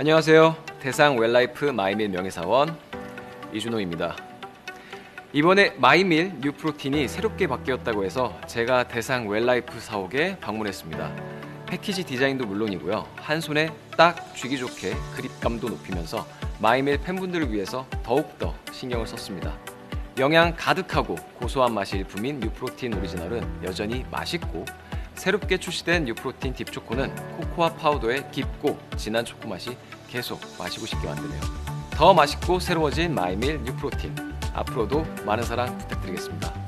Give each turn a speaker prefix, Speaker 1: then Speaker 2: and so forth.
Speaker 1: 안녕하세요. 대상 웰라이프 마이밀 명예사원 이준호입니다. 이번에 마이밀 New Protein이 새롭게 바뀌었다고 해서 제가 대상 웰라이프 사옥에 방문했습니다. 패키지 디자인도 물론이고요. 한 손에 딱 쥐기 좋게 그립감도 높이면서 마이밀 팬분들을 위해서 더욱더 신경을 썼습니다. 영양 가득하고 고소한 맛이 일품인 New Protein 오리지널은 여전히 맛있고 새롭게 출시된 뉴프로틴 딥초코는 코코아 파우더의 깊고 진한 초코 맛이 계속 마시고 싶게 만드네요. 더 맛있고 새로워진 마이밀 뉴프로틴 앞으로도 많은 사랑 부탁드리겠습니다.